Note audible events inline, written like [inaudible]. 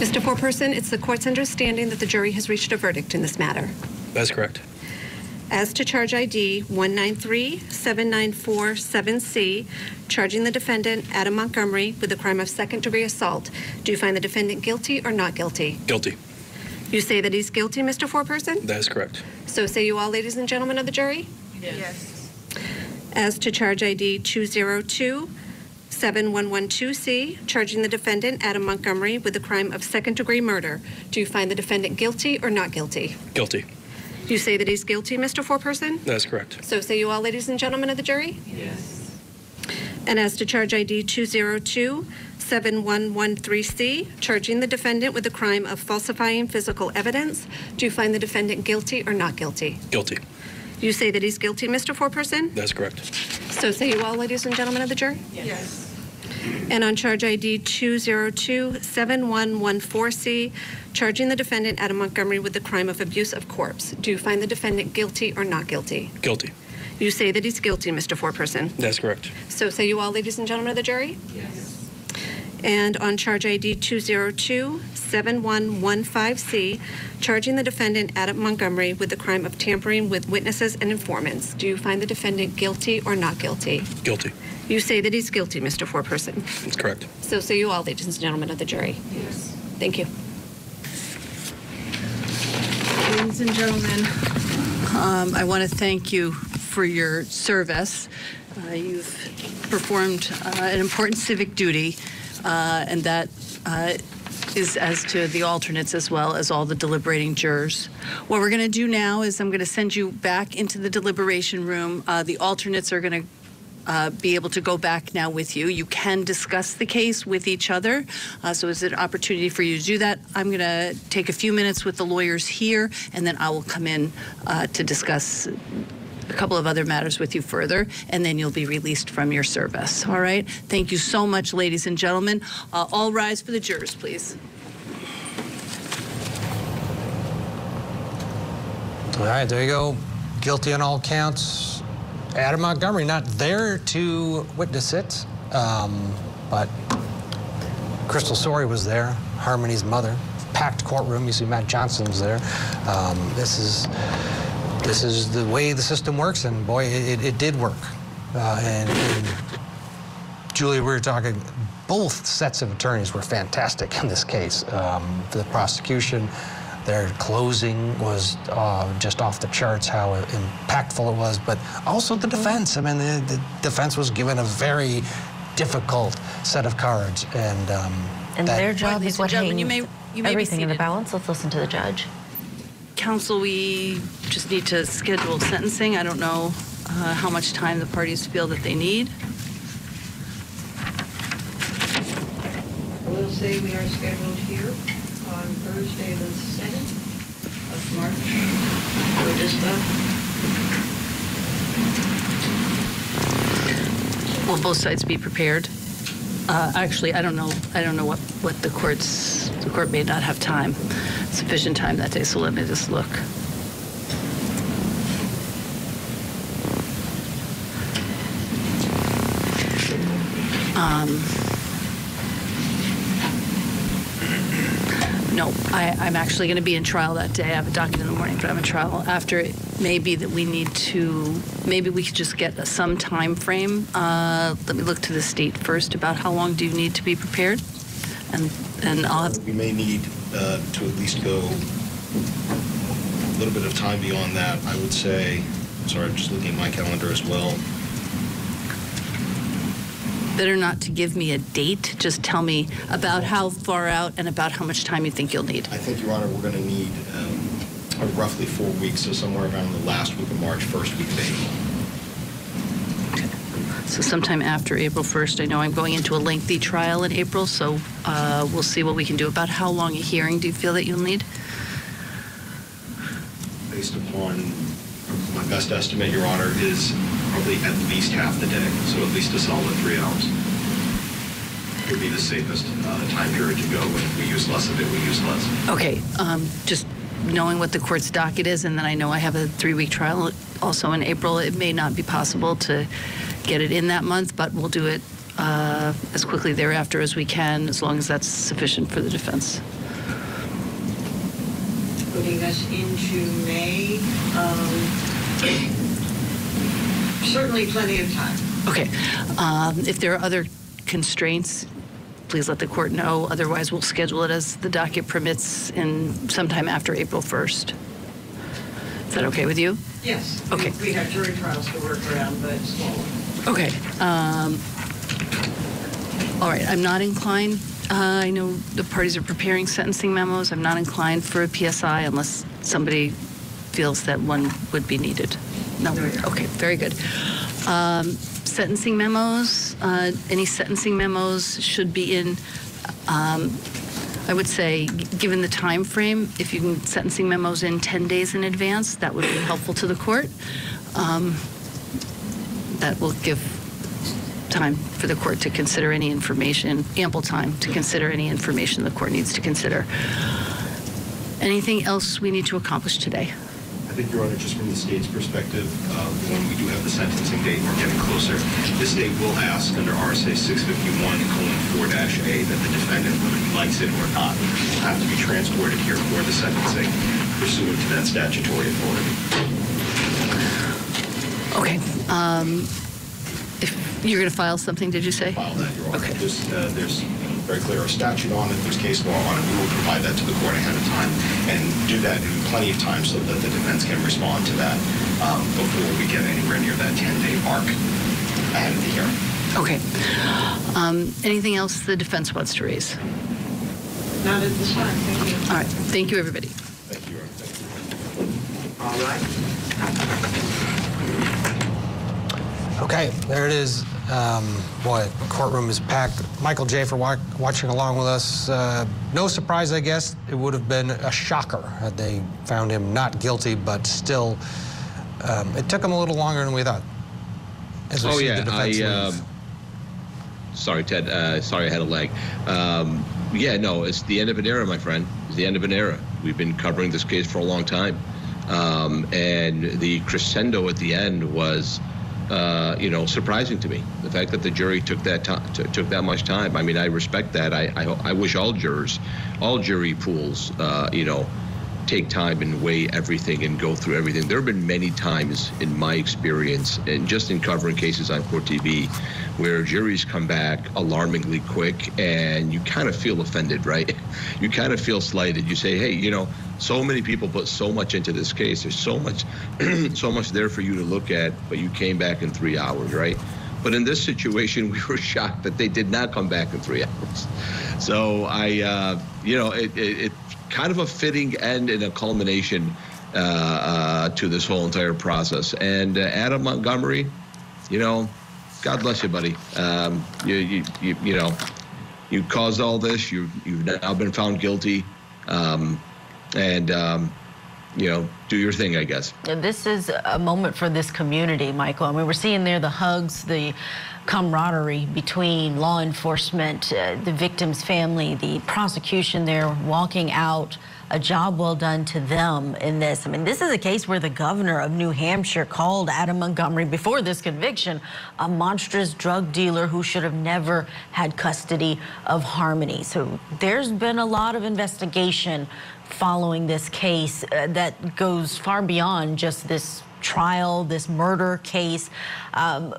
Mr. Foreperson, it's the court's understanding that the jury has reached a verdict in this matter. That's correct. As to charge ID 193-7947C, charging the defendant, Adam Montgomery, with the crime of second-degree assault, do you find the defendant guilty or not guilty? Guilty. You say that he's guilty, Mr. Foreperson? That is correct. So say you all, ladies and gentlemen of the jury? Yes. As to charge ID 202-7112C, charging the defendant, Adam Montgomery, with the crime of second-degree murder, do you find the defendant guilty or not guilty? Guilty. You say that he's guilty, Mr. Foreperson? That is correct. So say you all, ladies and gentlemen of the jury? Yes. And as to charge ID 202-7113C, charging the defendant with the crime of falsifying physical evidence, do you find the defendant guilty or not guilty? Guilty. You say that he's guilty, Mr. Foreperson? That is correct. So say you all, ladies and gentlemen of the jury? Yes. And on charge ID 202-7114C, charging the defendant, Adam Montgomery, with the crime of abuse of corpse, do you find the defendant guilty or not guilty? Guilty. You say that he's guilty, Mr. Foreperson. That's correct. So say you all, ladies and gentlemen of the jury? Yes. And on charge ID 202-7115C, charging the defendant, Adam Montgomery, with the crime of tampering with witnesses and informants, do you find the defendant guilty or not guilty? Guilty. You say that he's guilty, Mr. Foreperson. That's correct. So say you all, ladies and gentlemen of the jury. Yes. Thank you. Ladies and gentlemen, um, I want to thank you for your service. Uh, You've performed uh, an important civic duty, uh, and that uh, is as to the alternates as well as all the deliberating jurors. What we're going to do now is I'm going to send you back into the deliberation room. Uh, The alternates are going to uh, be able to go back now with you. You can discuss the case with each other, uh, so it's an opportunity for you to do that. I'm going to take a few minutes with the lawyers here, and then I will come in uh, to discuss a couple of other matters with you further, and then you'll be released from your service. All right? Thank you so much, ladies and gentlemen. Uh, all rise for the jurors, please. All right, there you go. Guilty on all counts. Adam Montgomery not there to witness it, um, but Crystal Sorey was there, Harmony's mother. Packed courtroom. You see Matt Johnson was there. Um, this is this is the way the system works, and boy, it, it did work. Uh, and, and Julie, we were talking. Both sets of attorneys were fantastic in this case. Um, the prosecution, their closing was uh, just off the charts. How impactful it was, but also the defense. I mean, the, the defense was given a very difficult set of cards, and um, And that- their job ladies is what gentlemen, hangs you may- you may be everything in the balance. Let's listen to the judge. Counsel, we just need to schedule sentencing. I don't know uh, how much time the parties feel that they need. We'll say we are scheduled here on Thursday, the 7th of March for this. Will both sides be prepared? Uh, Actually, I don't know, I don't know what, what the court's, the court may not have time, sufficient time that day, so let me just look. Um, No, I, I'm actually going to be in trial that day. I have a docket in the morning, but I'm in trial after. It may be that we need to, maybe we could just get some time frame. Uh, let me look to the state first about how long do you need to be prepared? And, and I'll have, We may need uh, to at least go a little bit of time beyond that. I would say, sorry, I'm just looking at my calendar as well. Better not to give me a date, just tell me about how far out and about how much time you think you'll need. I think, Your Honor, we're going to need um, roughly four weeks, so somewhere around the last week of March, first week of April. So sometime after April 1st, I know I'm going into a lengthy trial in April, so uh, we'll see what we can do. About how long a hearing do you feel that you'll need? Based upon my best estimate, Your Honor, is probably at least half the day, so at least a solid three hours. It Would be the safest uh, time period to go. If we use less of it, we use less. Okay, um, just knowing what the court's docket is, and then I know I have a three-week trial also in April, it may not be possible to get it in that month, but we'll do it uh, as quickly thereafter as we can, as long as that's sufficient for the defense. putting us into May. Um, Certainly plenty of time. Okay. Um, If there are other constraints, please let the court know. Otherwise, we'll schedule it as the docket permits in sometime after April 1st. Is that okay with you? Yes. Okay. We have jury trials to work around, but. Okay. um, All right, I'm not inclined, uh, I know the parties are preparing sentencing memos. I'm not inclined for a PSI unless somebody feels that one would be needed. No? Okay, very good. Um, Sentencing memos, uh, any sentencing memos should be in, um, I would say, given the time frame, if you can sentencing memos in 10 days in advance, that would be helpful to the court. Um, That will give time for the court to consider any information, ample time to consider any information the court needs to consider. Anything else we need to accomplish today? Think, Your Honor, just from the state's perspective, uh, when we do have the sentencing date, we're getting closer. The state will ask under RSA 651 colon 4-A that the defendant, whether he likes it or not, will have to be transported here for the sentencing pursuant to that statutory authority. Okay. um, If you're going to file something, did you say? File that, Your Honor. Okay. There's, uh, there's very clear statute on it, there's case law on it. We will provide that to the court ahead of time and do that in plenty of time so that the defense can respond to that um, before we get anywhere near that 10-day mark ahead of the hearing. Okay. Um, Anything else the defense wants to raise? Not at this time, thank you. All right. Thank you, everybody. Thank you, Thank you. All right. Okay, there it is. Um, boy, courtroom is packed. Michael J. for wa- watching along with us. Uh, no surprise, I guess. It would have been a shocker had they found him not guilty, but still, um, it took him a little longer than we thought. As we Oh see yeah, the defense I. Um, sorry, Ted. Uh, sorry, I had a leg. Um, yeah, no, it's the end of an era, my friend. It's the end of an era. We've been covering this case for a long time, um, and the crescendo at the end was, uh, you know, surprising to me. The fact that the jury took that time, took that much time. I mean, I respect that. I, I, I wish all jurors, all jury pools, uh, you know, take time and weigh everything and go through everything. There have been many times in my experience, and just in covering cases on Court TV, where juries come back alarmingly quick and you kind of feel offended, right? [laughs] You kind of feel slighted. You say, hey, you know, so many people put so much into this case. There's so much, [clears throat] so much there for you to look at, but you came back in three hours, right? But in this situation, [laughs] we were shocked that they did not come back in three hours. So I, uh, you know, it, it, it kind of a fitting end and a culmination uh, uh, to this whole entire process. And uh, Adam Montgomery, you know, God bless you, buddy. Um, you, you, you, you know, you caused all this. You, you've now been found guilty, um, and um, you know, do your thing, I guess. This is a moment for this community, Michael. I mean, we're seeing there the hugs, the camaraderie between law enforcement, uh, the victim's family, the prosecution there walking out. A job well done to them in this. I mean, this is a case where the governor of New Hampshire called Adam Montgomery before this conviction a monstrous drug dealer who should have never had custody of Harmony. So there's been a lot of investigation following this case uh, that goes far beyond just this trial, this murder case. Um,